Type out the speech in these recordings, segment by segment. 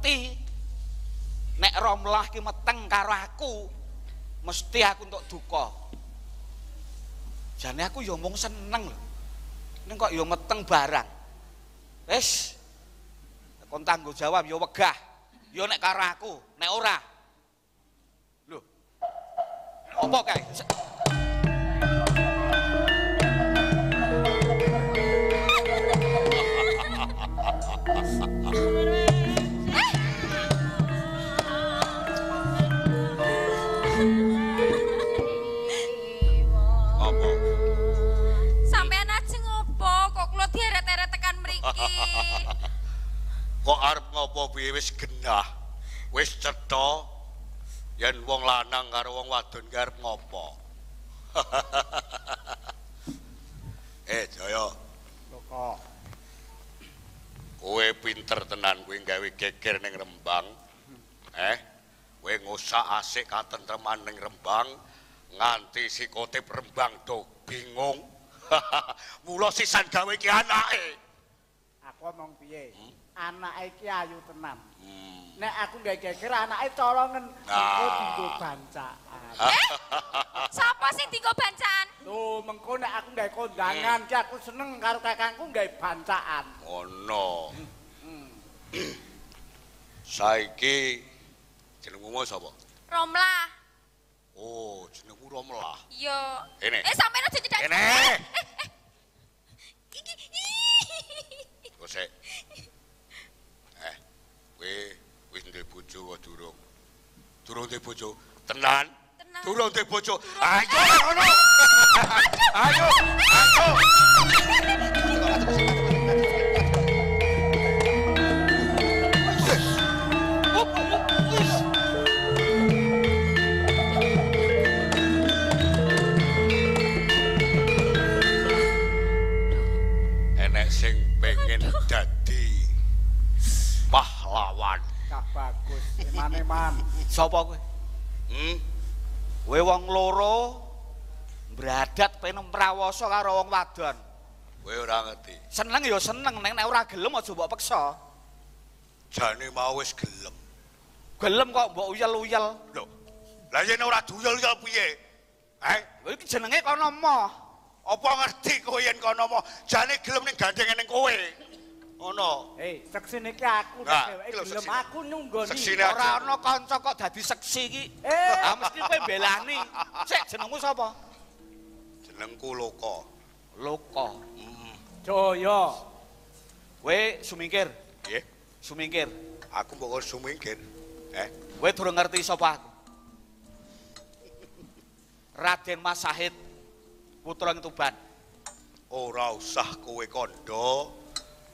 ngerti nek Romlah ki meteng karo aku mesti aku untuk duka. Jane aku ya mung seneng lho. Ning kok ya meteng barang. Wis. Kon tanggung jawab ya wegah. Ya nek karo aku, nek ora. Lho. Apa kae? Kok arep ngopo piye wis genah? Wis cetha yen wong lanang karo wong wadon ki arep ngopo? eh, Jaya, Loko. kowe pinter tenan kowe gawe geger ning Rembang. Eh, kowe ngosak asik katentreman ning Rembang nganti sikotip Rembang do bingung. Mula sisan gawe ki anake. Aku omong piye? Anake iki ayu tenan. Hmm. Nek aku gawe geger anake colongen Nah. dienggo bancaan. Sapa sing dienggo bancaan? Lho, mengko nek aku gawe kondangan ki aku seneng karo kakangku gawe bancaan. Ono. Saiki jenengmu sapa? Romlah. Oh, jenengmu Romlah. Yo. Kene. Eh sampean aja cedak. Kene. Iki. Gosek. Eh, kowe wis ndek bojo apa durung? Durung ndek bojo. Tenan? Tenan. Durung ndek bojo. Ayo ngono. Ayo, ayo. Eman-eman. Sapa kowe? Hmm? Kowe wong loro bradat pengen prawoso karo wong wadon. Kowe ora ngerti. Seneng ya seneng, nek nek ora gelem aja mbok peksa. Jane mau wis gelem. Gelem kok mbok uyel-uyel. Lho. Lah yen ora duyul-yul piye? Eh, Kowe iki jenenge kono moh. apa ngerti kowe yen kono mau jane gelem ning gandeng ning kowe? Ngono. Hei, seksine iki aku Nah, nek lho dheweke gelem aku nunggoni. Ora ana kanca kok dadi seksi iki. Eh. Ah mesti kowe belani. Sik jenengmu sapa? Jenengku Loko. Loko. Hmm. Jaya. Kowe sumingkir, Nggih, sumingkir. aku mbok kon sumingkir. Eh, Kowe durung ngerti sapa aku. Raden Mas Sahid putra Tuban. ora usah kowe kandha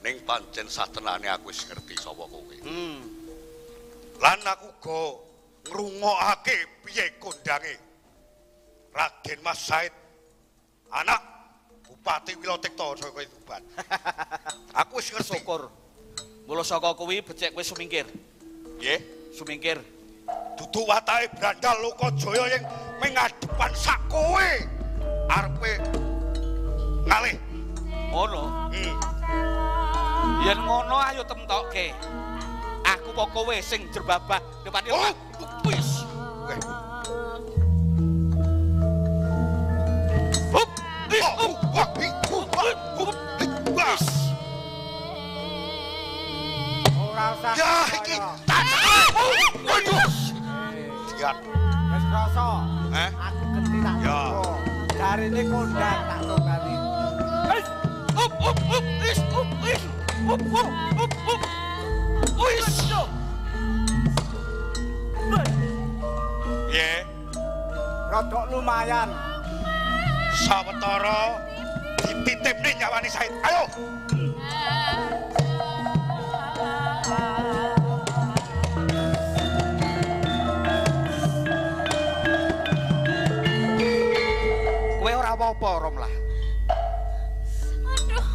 ning pancen satenane aku wis ngerti sapa kowe. Hmm. Lan aku go ngrungokake piye kondange. Raden Mas Said anak Bupati Wilotikto saka Tuban. aku wis ngerti. Syukur. Mula saka kuwi becik kowe sumingkir. Nggih, Sumingkir. dudu watake Brandal Lokajaya yang mengadepan sak kowe. Arepe ngalih. Ngono. Hmm. Yen ngono ayo temtokke. Aku apa kowe sing jerbabah depan Oh. Wis. Weh. Hup. Wis. Oh, lumayan. sawetara dititipne nyawane Said. Ayo. Kowe ora apa-apa, Romlah. Aduh.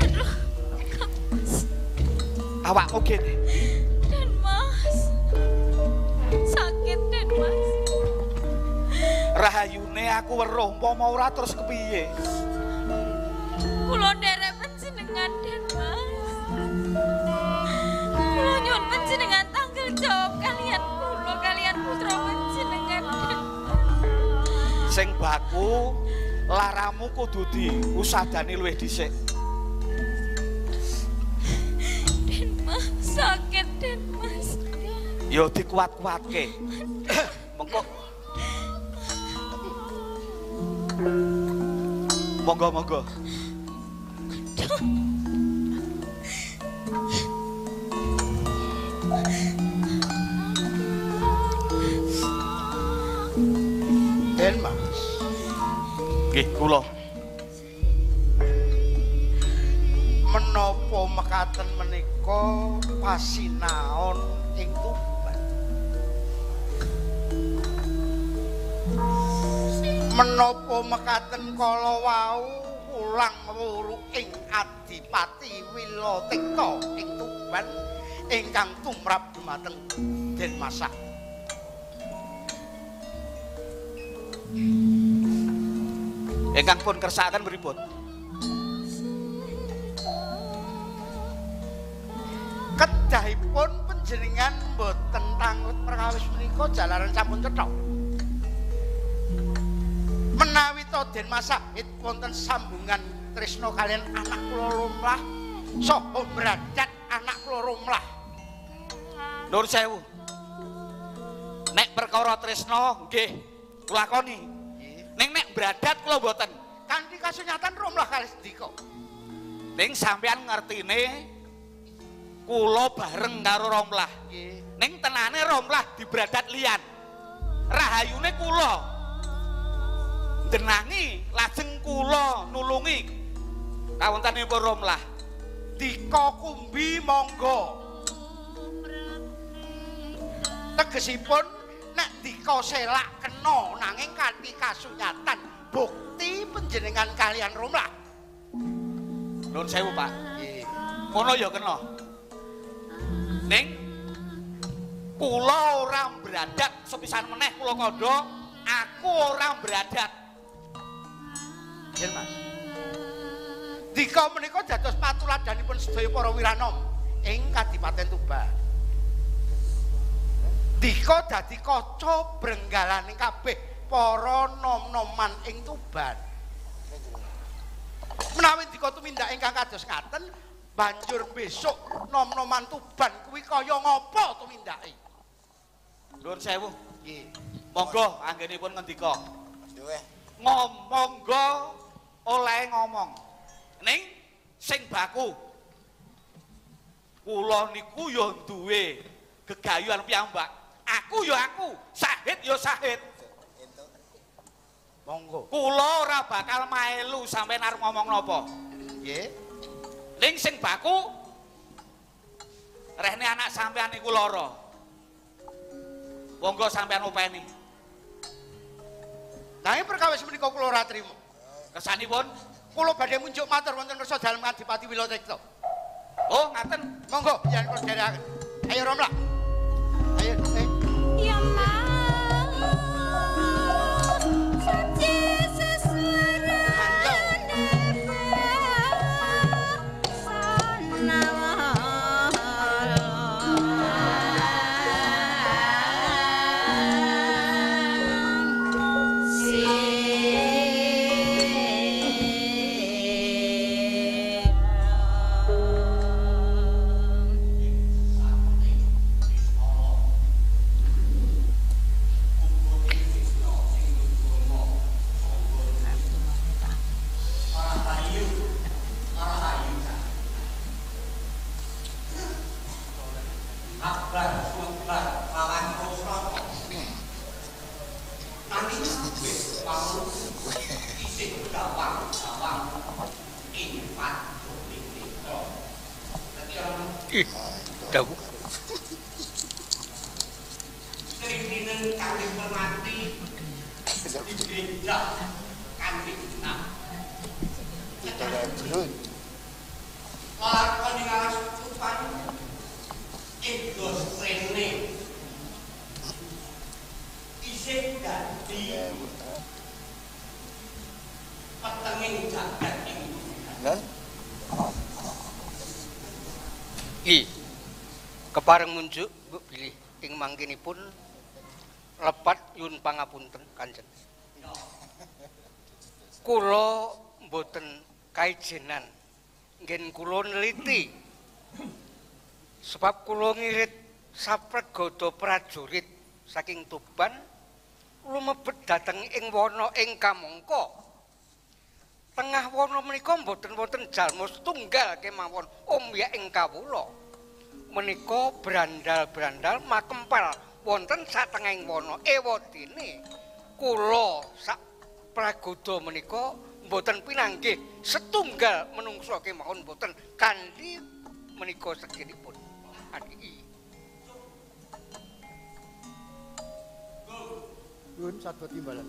Aduh. Awakmu gene. aku weruh umpama ora terus kepiye? Kula derek panjenengan den mas. Kula nyuwun panjenengan tanggel jawab kalian kula kalian putra panjenengan sing baku laramu kudu diusadani luwih dhisik. Den mas sakit den mas. Yo dikuat-kuatke. Monggo monggo. Den Mas. Nggih, kula. Menapa mekaten menika pasinaon Menapa mekaten kala wau ulang wuru ing Adipati Wilotekta ing Tuban ingkang tumrap dumateng Den Masak? Ingkang pun kersakaken pripun? kedahipun panjenengan boten tangut perkawis menika jalaran sampun cetha. Menawi to Den Masahid wonten sambungan tresna kalian anak kula Romlah saha bradat anak kula Romlah. Nur sewu. Nek perkara tresna nggih kula lakoni. Ning nek bradat kula mboten. Kanthi kasunyatan Romlah kalih sedika. Ning sampean ngertine kula bareng karo Romlah. Nggih. Ning tenane Romlah dibradat liyan. Rahayune kula. Denangi lajeng kula nulungi kawontenipun Romlah. Dika kumbi monggo. Tegesipun nek dika selak kena nanging kanthi kasunyatan bukti panjenengan kalian Romlah. Nuwun sewu, Pak. Ngono ya kena. Ning kula ora bradat sepisan meneh kula kandha, aku ora bradat. Yen Mas. Dika menika dados patuladanipun sedaya para wiranom ing Kadipaten Tuban. Dika dadi kaca brenggalaning kabeh para nom-noman ing Tuban. Menawi dika tumindak ingkang kados ngaten, banjur besok nom-noman Tuban kuwi kaya ngapa tumindake? Nuwun sewu. Nggih. Monggo anggenipun ngendika. Duwe. Ngomonggo oleh ngomong. Ning sing baku kula niku ya duwe gegayuhan piyambak. Aku ya aku, sahid ya sahid. Monggo. Kula ora bakal maelu sampeyan arep ngomong napa. Nggih. Ning sing baku rehne anak sampeyan niku lara. Monggo sampeyan openi. Nanging perkawis menika kula ora trima. Kesanipun, Kula badhe munjuk matur wonten kersa dalem Adipati Wilotekta. oh ngaten. Monggo kula derekaken. Ayo Romlah. Kepareng munjuk Bu bilih ing mangkinipun lepat yun pangapunten Kanjeng. kula mboten kaijenan ngen kula neliti. Sebab kula ngirit sapregodo prajurit saking Tuban lumebet dhateng ing wana ing kamangka. Tengah wana menika mboten wonten jalma setunggal kemawon omyak ing kawula menika brandal-brandal makempal wonten satengahing wana ewadene kula sak pragoda menika mboten pinanggih setunggal menungso kemawon mboten kanthi menika segenipun. Adi Nuwun sadwa timbalan.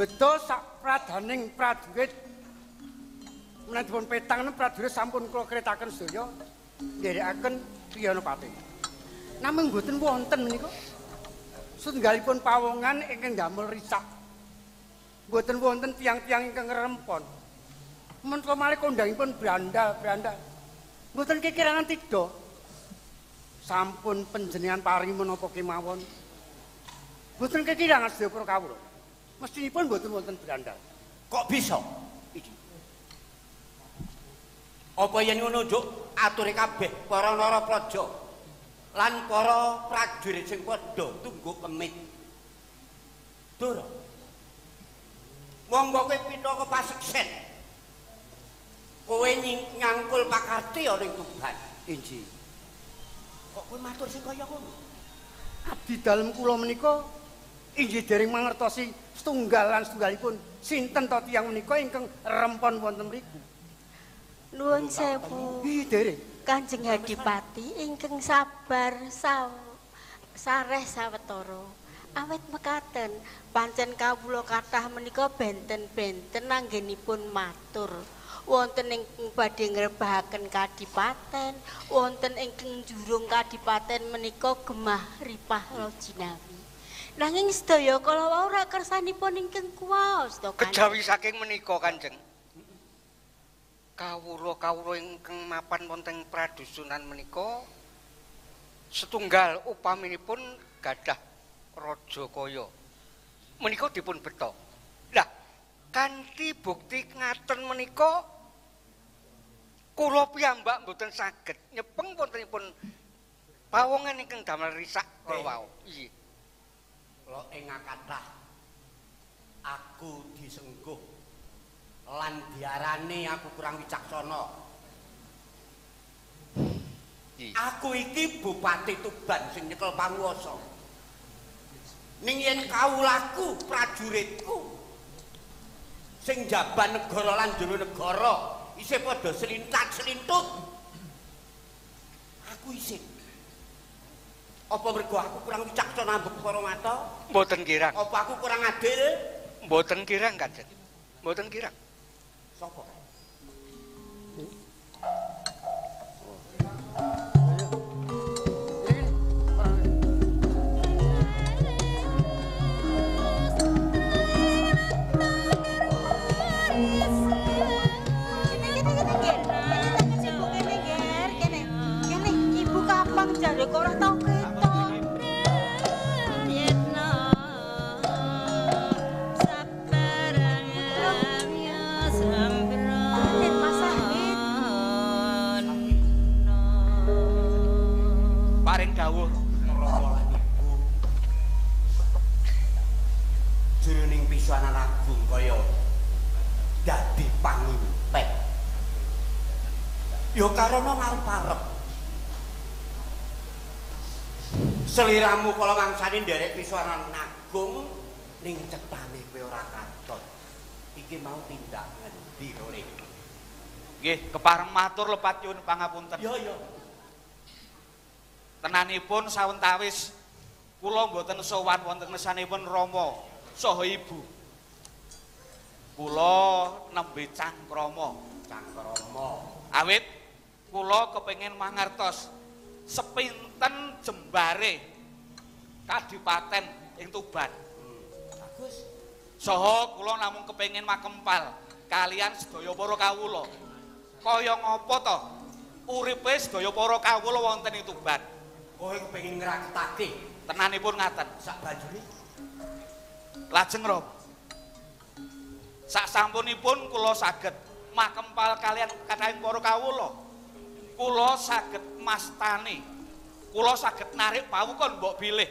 Beto sak pradaning prajurit menawi dipun petang prajurit sampun kula kretaken sedaya nderekaken Kriyanapati. Namung mboten wonten menika setunggalipun pawongan ingkang damel risak. Mboten wonten tiang-tiang ingkang ngrempon. Menapa malih kondangipun brandal-brandal. Mboten kekirangan tidak. sampun panjenengan paring menapa kemawon. Boten kekirangan sedaya kawula. Mestinipun boten wonten brandal. Kok bisa? Iki. Apa yen ngono, Juk? Aturi kabeh para narapraja lan para prajurit sing padha tunggu kemit. Dur. Wong kowe pitaka paseksen. Kowe nyangkul pakarti ana ing Tuban. Inji. Kok kowe matur sing kaya ngono? Abdi dalem kula menika inggih dereng mangertosi setunggal lan setunggalipun sinten to tiyang menika ingkang rempon wonten mriku. Nuwun sewu. Ih, dereng. Kanjeng Hadipati ingkang sabar saw sareh sawetara. Awet mekaten pancen kawula kathah menika benten-benten anggenipun matur. Wonten ingkang badhe ngrebahaken kadipaten, wonten ingkang jurung kadipaten menika gemah ripah lojinawi. Nanging sedaya kala wau ora kersanipun ingkang kuwaos to kejawi saking menika Kanjeng. Kawula-kawula ingkang mapan wonten pradusunan menika setunggal upaminipun gadah raja kaya. Menika dipun beto lah kanthi bukti ngaten menika kula piyambak mboten saged nyepeng wontenipun pawongan ingkang damel risak kala wau. Iya Lo ing aku disengguh lan diarani aku kurang wicaksana. Aku iki bupati Tuban sing nyekel panguwasa. Ning yen kawulaku prajuritku sing jaban negara lan jero negara isih padha selintat-selintut. Aku isih Apa mergo aku kurang wicaksana mbek para mata? mboten kirang Apa aku kurang adil? mboten kirang Kanjeng mboten kirang? Ibu karana ngarep-arep. Seliramu kala mangsane nderek pisanan agung ning cetane kowe ora katon. Iki mau tindak ngendi rene? Nggih, kepareng matur lepat nyuwun pangapunten. Ya ya. Tenanipun sawentawis kula mboten sowan wonten ngersanipun Rama saha Ibu. Kula nembe cangkrama. Cangkrama. Awit kula kepengin mangertos sepinten jembare kadipaten ing Tuban. Bagus. Saha kula namung kepengin makempal kalian sedaya para kawula. Kaya ngapa to uripe sedaya para kawula wonten ing Tuban? Kowe kepengin ngraketake Tenanipun ngaten. sak bajune Lajeng Rom. Sak sampunipun kula saged makempal kalian kathahing para kawula. Kula saged mastani. Kula saged narik pawukon mbok bilih.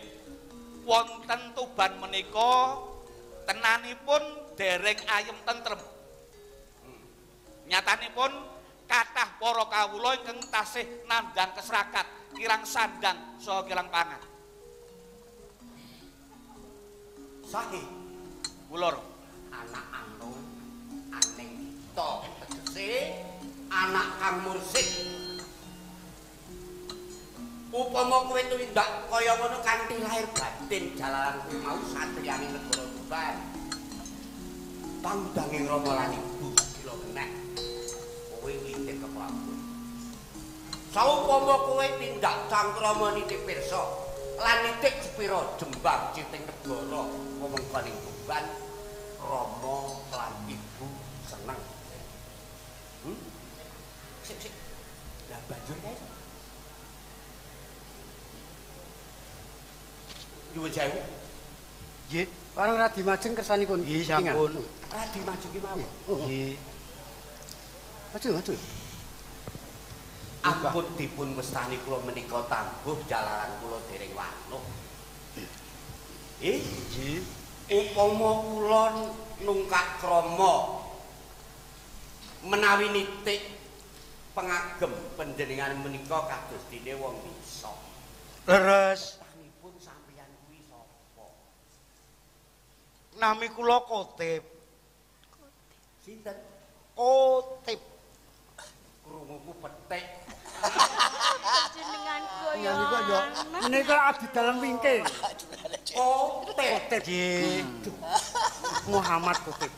Wonten Tuban menika tenanipun dereng ayem tentrem. Nyatanipun kathah para kawula ingkang tasih nandhang keserakat, kirang sandang saha kirang pangan. sahe Kula anak anu aning kita tegese anak kang mursid upama kowe tumindak kaya ngono kanthi lahir batin jalaran kowe mau satriyane negara Tuban. Tangdanging Rama lan Ibu kilo kenek kowe nitip ke pelabuhan saupama kowe tindak cangkrama nitip pirsa lan nitip sepira jembang citing negara wewengkoning Tuban Rama lan Ibu seneng. Hmm? sik sik. Lah banjur kae Nyuwun sewu. Nggih. Warung Radi Majeng kersanipun. Nggih, sampun. Radi maju ki mawon. Nggih. Maju, maju. Ampun dipun mestani kula menika tangguh jalaran kula dereng wanuh. Eh, Nggih. upama kula nungkak krama menawi nitik pengagem panjenengan menika kados dene wong bisa. Leres. Panipun sampeyan kuwi sapa? Nami kula Kotip. Sinten? Kotip. Krunguku petik. Jenengan Ya niku ya menika abdi dalam wingke. Kotek. Nggih. Muhammad Kutip.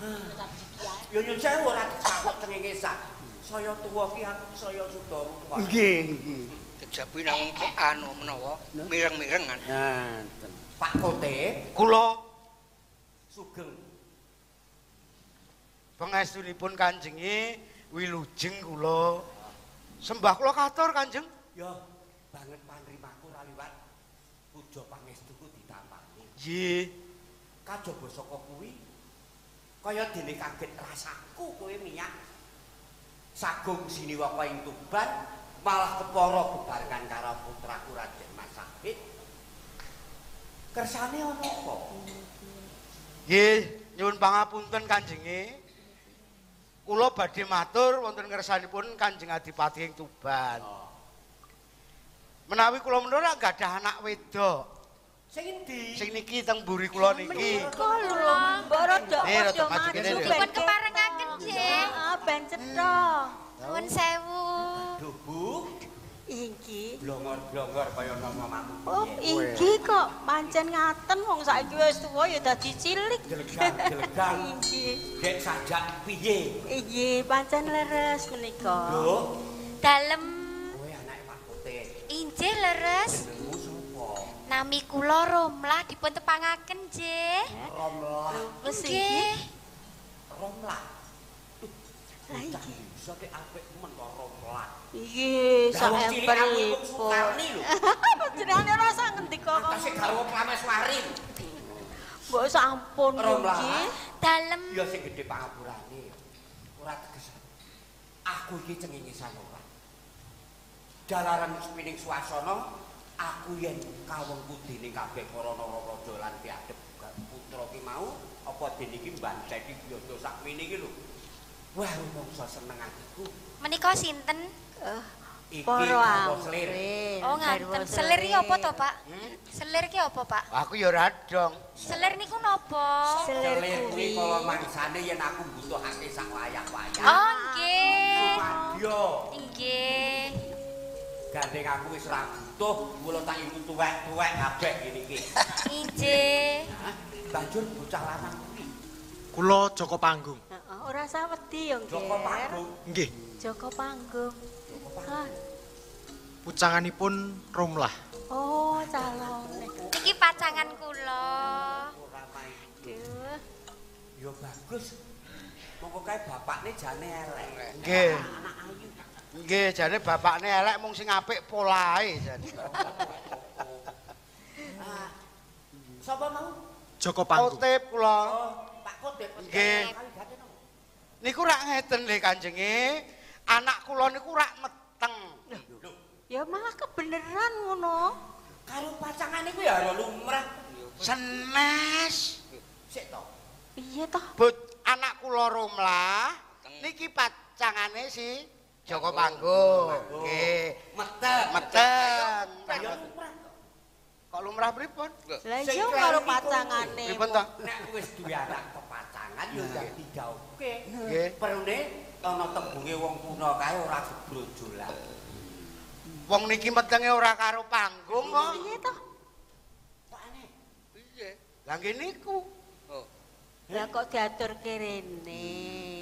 Yo nyun sewu ora dicakok cengengesan. Saya tuwa ki aku saya rupa. Nggih, nggih. Kejabi nang anu menawa mireng-mirengan. Ngaten. Pak Kotek Kula sugeng. pangestunipun Kanjengi wilujeng kula. Sembah kula katur Kanjeng. Ya banget panrimaku ra liwat puja pangestuku ditampani. Nggih. Kajaba saka kuwi kaya dene kaget rasaku kowe minyak. Sagung siniwaka ing Tuban malah kepara bebarengan karo putraku Raden Mas Sabit. Kersane ana apa? Nggih, nyuwun pangapunten Kanjengi. Kula badhe matur wonten ngersanipun Kanjeng Adipati ing Tuban. Menawi kula menawa gadah anak wedok. Sing endi? Sing niki teng mburi kula niki. Menika lho, Mbok rada padha maju Dipun keparengaken, Jeng. Heeh, ben cetha. Nuwun sewu. Duh, Bu. Iki. Blongor-blongor kaya nama-namamu. Oh, iki kok pancen ngaten wong saiki wis tuwa ya dadi cilik. Jelegang. Iki. Dek sajak piye? Iki pancen leres menika. Lho, Dalem kowe anake Pak Kote. injih leres. Jenengmu sapa? Nami kula Romlah dipun tepangaken, Jih. Romlah. Nggih. Romlah. Lah Cah iki. ki apik men kok Romlah. Iki sak iku emperipun. Sukarni lho. Jenengane ora sak ngendika kok. Antase garwa Prameswarin. Mbok sampun iki. Dalem Ya sing gedhe pangapurane. Ora teges. Aku iki cengengesan ora. Jalaran sepining swasana, aku yen kawengku dening kabeh para naraja lan piadhep putra ki mau apa dene iki mbanceti biasa sakmene iki lho. Wah, rumangsa seneng atiku. menika sinten? Iki Para ampun. selir. Oh, ngaten. Selir ki apa to, Pak? Selir ki apa, Pak? Aku ya radong. Selir niku napa? Selir kuwi. kala mangsane yen aku mbutuhake sak wayah-wayah. Oh, nggih. Sumadyo. Nggih. Gandeng aku wis ra butuh, mula tak ilmu tuwek-tuwek kabeh ngene iki. Hah? Banjur bocah lanang kuwi Kula Joko Panggung. Heeh, ora usah wedi yo, Joko Ger. Panggung. Nggih, Joko Panggung. Pucanganipun Romlah. Oh, calon. Niki pacangan kula. Ora main. Duh. Ya bagus. Monggo kae bapakne jane elek. Nggih. Anak ayu. Nggih, jane bapakne elek mung sing apik polahe jane. Ah, Sapa mau? Joko Panggung. Kotip kula. Oh, Pak Kotip. Nggih. Niku rak ngeten lho Kanjenge. Anak kula niku rak. Ya malah kebeneran ngono. Karo pacangane kuwi ya lumrah. Senes. Sik to. Piye toh? But anak kula Romlah niki pacangane si Joko Panggung. Nggih. Meteng. Meteng. Ya lumrah. Kok lumrah pripun? Lah iya karo pacangane. Pripun to? Nek wis duwe anak kepacangan ya dijauhke. Nggih. Perune ana tembunge wong kuna kae ora gebrojolan. Wong niki metenge ora karo panggung kok. Piye toh? Kok aneh? Piye? Lah nggih niku. Oh. Lah kok diatur kerene.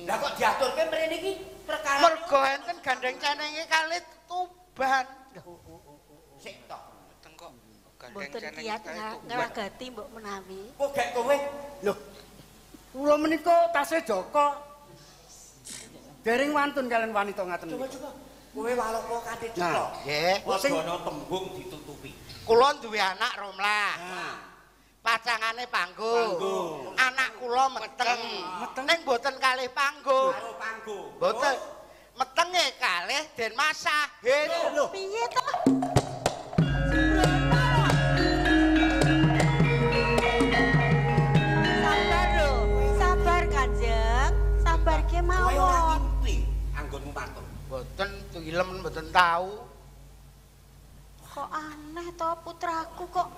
Lah kok diaturke mrene iki perkara Mergo enten gandeng canenge kalih tuban. sik to. Meteng kok. Gandeng Mboten ceneng kiat kae nga- tuban. ngragati mbok menawi. Kok gek kowe? Lho. Kula menika tasih Joko. Dereng wantun kalian wanita ngaten. Coba coba. Kowe waloko kate cetha. nggih. Sing ana tembung ditutupi. Kula duwe anak Romlah. Pacangane panggung. Anak kula meteng. Meteng ning mboten kalih panggung. karo panggung. Mboten. Metenge kalih den masahid. Lho, Piye toh? Mboten tilem mboten tahu. Kok aneh toh putraku kok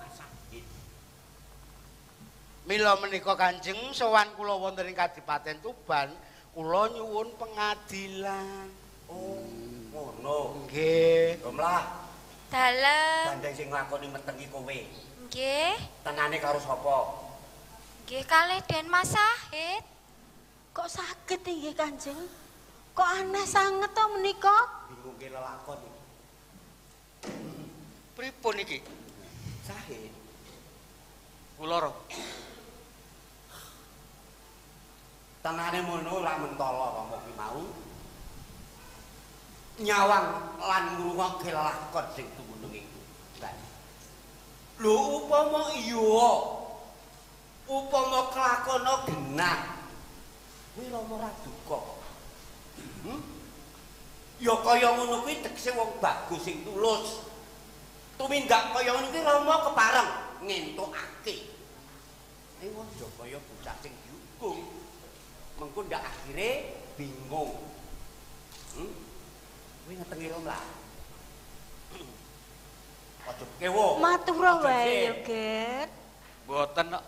Mila menika Kanjeng sowan kula wonten ing Kadipaten Tuban, kula nyuwun pengadilan. Oh, ngono. Nggih. Omlah, Dalem. gandeng sing nglakoni metengi kowe. Nggih. Tenane karo sapa? Nggih kalih Den Mas Sahid. kok sakit inggih Kanjeng? Kok aneh sanget toh menika? Bingungke lelakon iki. Pripun iki? Sahid. Kula ro. Tenane mono ora mentala romo ki mau. Nyawang lan ngrungokke lelakon sing tumunung iku. Lah. Lho upama iya. Upama kelakona genah. Kuwi romo ora duka. Ya kaya ngono kuwi tekse wong bagus sing tulus. Tumindak kaya ngono kuwi romo kepareng ngentukake. Ning wong Jogaya bocah sing dihukum. Mengko ndak akhire bingung. Hmm? Kuwi ngetengi rom lah. Aja kewo. Matur wae yo, Ger. Mboten kok.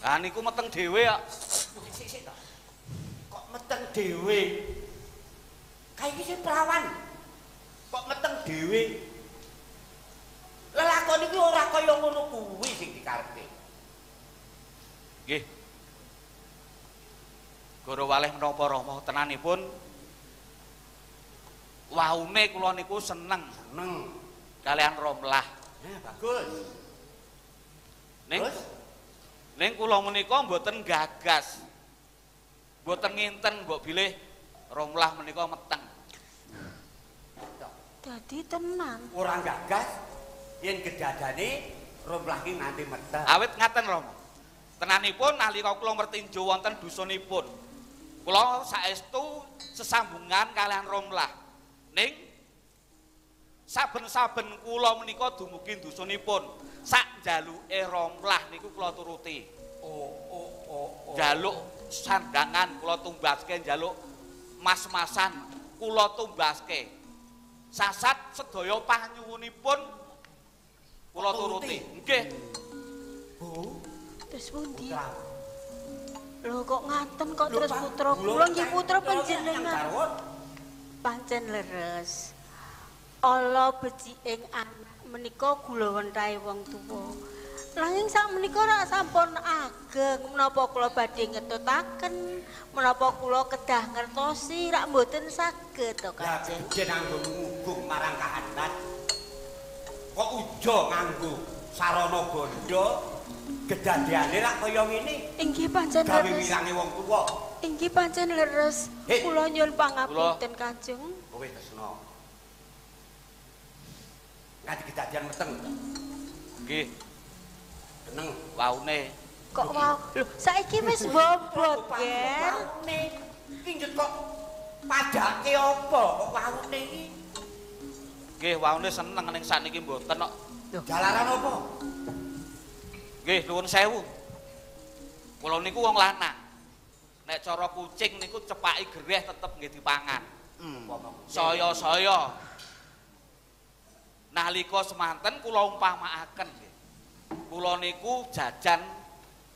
Lah niku meteng dhewe kok. Sik sik to. Kok meteng dhewe? Kae iki sing prawan. Kok meteng dhewe? Lelakon iki ora kaya ngono kuwi sing dikarepe. Nggih. Goro waleh menapa Rama tenanipun waune kula niku seneng Seneng. kalian Romlah. Nah, bagus. Ning Terus? ning kula menika mboten gagas. Mboten nginten mbok bilih Romlah menika meteng. Dadi tenan. Ora gagas yen kedadane romlah ki nganti meteng. Awit ngaten Rama. Tenanipun nalika kula mertinjo wonten dusunipun. Kula saestu sesambungan kalian Romlah. Ning saben-saben kula menika dumugi dusunipun. Sak jaluke Romlah niku kula turuti. Oh, oh, oh, oh. Jaluk sandangan kula tumbaske, njaluk mas-masan kula tumbaske. Sasat sedaya panyuwunipun kula turuti. Nggih. Bu, Terus pundi? Lho kok ngaten kok terus putra kula nggih putra panjenengan. Pancen leres. ala beciking anak menika kula wentahe wong tuwa. Nanging sak menika rak sampun ageng menapa kula badhe ngetutaken, menapa kula kedah ngertosi rak mboten saged to Lah Kanjeng. ben nganggo ngugung marang kahanat. Kok ujo nganggo sarana bondo kedadiane rak kaya ngene. Inggih pancen Gawe leres. wirange wong tuwa. Inggih pancen leres. Kula nyuwun pangapunten Kanjeng. Kowe tresno. Nganti kedadian meteng. Nggih, Teneng. waune. Kok wow, lho saiki wis bobot, Ger. Waune. Iki njut kok padake apa kok waune iki? Nggih, waune seneng ning sakniki mboten kok. Jalaran apa? Nggih, nuwun sewu. Kula niku wong lanang. Nek cara kucing niku cepaki gereh tetep nggih dipangan. Hmm. Saya-saya. Nalika semanten kula umpamakaken nggih. Kula niku jajan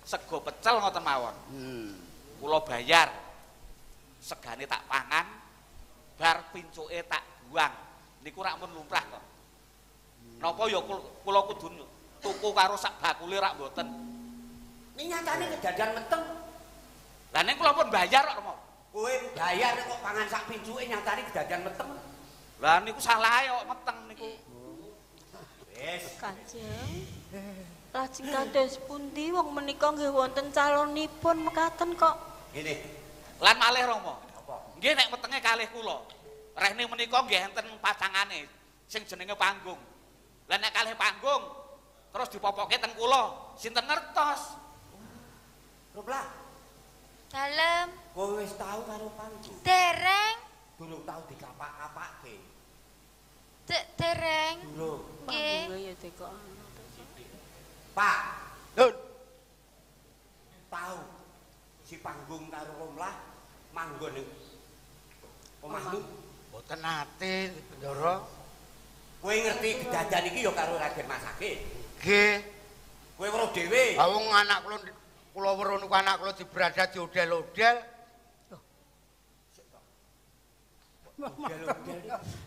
sego pecel ngoten mawon. Hmm. Kula bayar. Segane tak pangan, bar pincuke tak buang. Niku rak mun lumrah kok. Napa ya kul- kula kudu tuku karo sak bakule rak mboten. Ini nyatane kedadian meteng. Lah ning kula pun bayar kok, Romo. Kowe bayar kok pangan sak pincuke nyatane kedadian meteng. Lah niku salah kok meteng niku. Wis. Kanjeng. Lajeng kados pundi wong menika nggih wonten calonipun mekaten kok. Ngene. Lan malih Romo. Apa? Nggih nek wetenge kalih kula. Rehne menika nggih enten pacangane sing jenenge panggung. Lah nek kalih panggung terus dipopoke ten kula, sinten ngertos? Ruplah, Dalem, kowe wis tau karo panggung. dereng, Durung tau dikapak-kapake. De- dereng. Durung. Nggih. Pak, Nun. Tau si panggung karo Romlah manggon ning omahmu. Mboten nate, Ndara. Kowe ngerti kedadian iki ya karo Raden Masake. Nggih. Kowe weruh dhewe. Ha wong anak kula kula weruh niku anak kula diberada diodel-odel.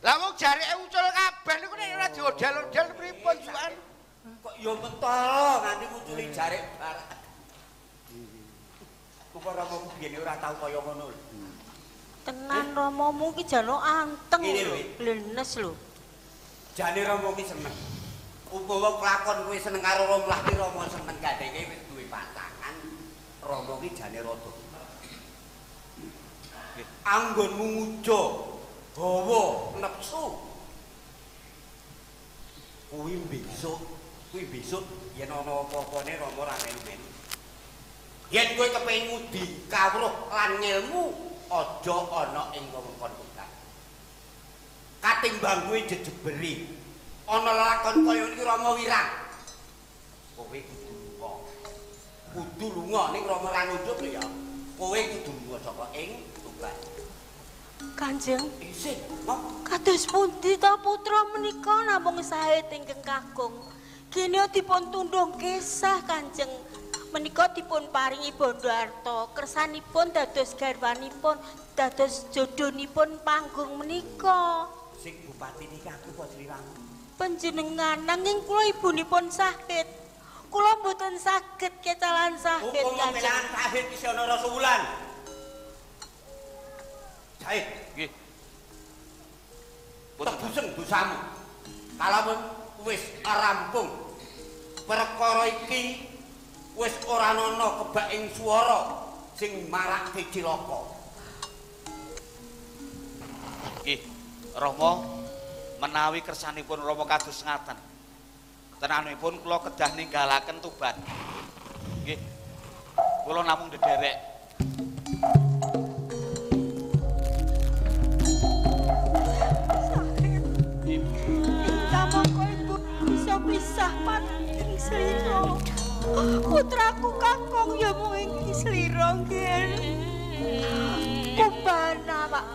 Lah wong jarike ucul kabeh niku nek ora diodel-odel pripun sukan? Kok ya mentolo nganti munculi jarik barak. Kok ora mau biyen ora tau kaya ngono. lho. Tenan Ramamu ki jano anteng lho, lenes lho. Jane Rama ki seneng. Upawa kelakon kowe seneng karo Romlah ki Rama seneng gandenge wis duwe pacangan. Rama ki jane rada. Anggonmu ngujo, hawa, nepsu. Kuwi besok, kuwi besok yen ana apa-apane Rama ra melu-melu. Yen kowe kepengin ngudi kawruh lan ngilmu, aja ana ing wewengkon kutha. katimbang kuwi jejeberi ana lakon kaya iki Rama Wirang kowe kudu lunga kudu lunga ning Rama lan unduk lho ya kowe kudu lunga saka ing Tuban Kanjeng, kok kados pundi ta putra menika namung sae ingkang kakung. Kene dipun tundung kisah Kanjeng. Menika dipun paringi bondo arta, kersanipun dados garwanipun, dados jodhonipun panggung menika. sing bupati niki aku kok Sriwangi Panjenengan nanging kula ibunipun sakit. Kula mboten saged kecalan sakit hukum Kanjeng. pembelaan kahit isi ana rasa Jahit, Nggih. Punten. tebuseng dosamu kalamun wis rampung perkara iki wis ora ana kebaking swara sing marake cilaka Nggih. Rama menawi kersanipun Rama kados ngaten. Tenanipun kula kedah ninggalaken Tuban. Nggih. Kula namung dederek. Pisah paning slira. Putraku kakung ya mung ing slira nggih. Kubana, Pak.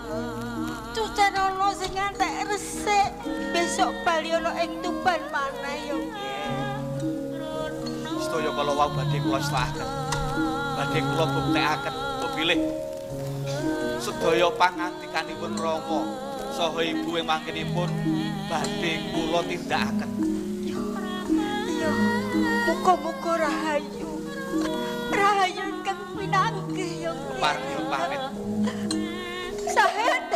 Cucen ana sing ngantek resik. Besok bali ana ing Tuban maneh ya nggih. Sedaya kala wau badhe kula stakaken. Badhe kula buktekaken, mbok pilih. Sedaya pangandikanipun Rama saha ibu ing mangkenipun badhe kula tindakaken. Ya, muga-muga rahayu. Rahayu ingkang pinanggih ya. Kepareng pamit. Sahet.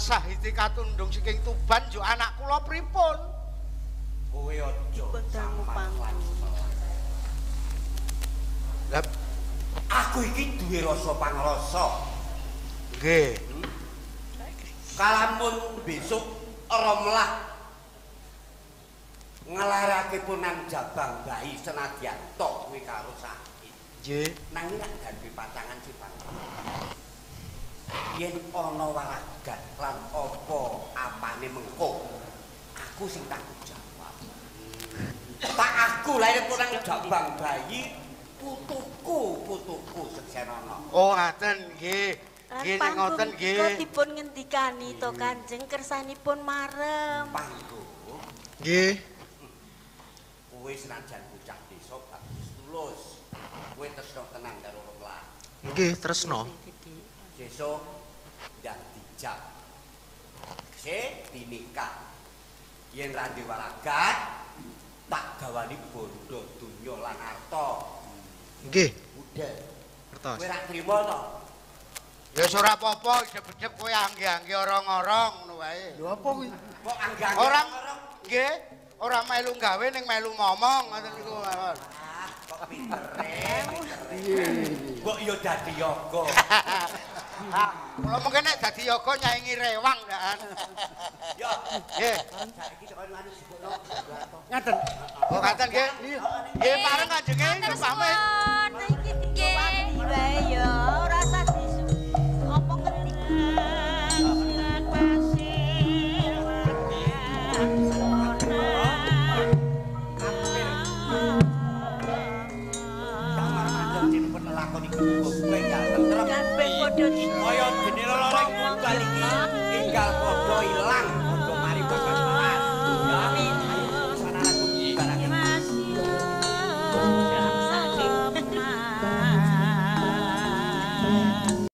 Den Mas Sahiti katundung saking Tuban yo anak kula pripun? Kowe aja samar panggung. Lah Aku iki duwe rasa pangrasa. nggih. Kalamun besok Romlah ngelarake pun nang jabang bayi senadyan tok kuwi karo sakit. Nggih. Nang ganti pacangan si Bang. Yen ana waragan lan apa apane mengko, aku sing tanggung jawab. Tak aku lahir pun nang jabang bayi putuku, putuku seksenono. Oh ngaten nggih. Nggih nek ngoten Kok nggih. dipun ngendikani to Kanjeng kersanipun marem. Panggo Nggih. kowe senajan bocah desa bagus tulus. Kowe tresno tenan karo Romlah. Nggih, tresno. Sesuk ndang dijak. Se dinikah. Yen ra duwe waragat tak gawani bondo donya lan arta. Nggih, Udah. kertos. Kowe ra trimo to? Ya wis ora apa-apa, idep-idep kowe angge-angge orong-orong ngono wae. Lho apa kuwi? Kok anggang Orang nggih, ora melu gawe ning melu ngomong ngoten niku mawon. Ah, kok pintere, pintere. Kok yo dadi yoga. Kula mungkin nek dadi yoga nyaingi rewang dakan. Yo. Nggih. Saiki kok anu anu. Ngaten. Oh, ngaten nggih. Nggih, bareng ajenge pamit. Niki nggih. Wae yo, ora usah disu. Apa ketika Kamu penelakon iku.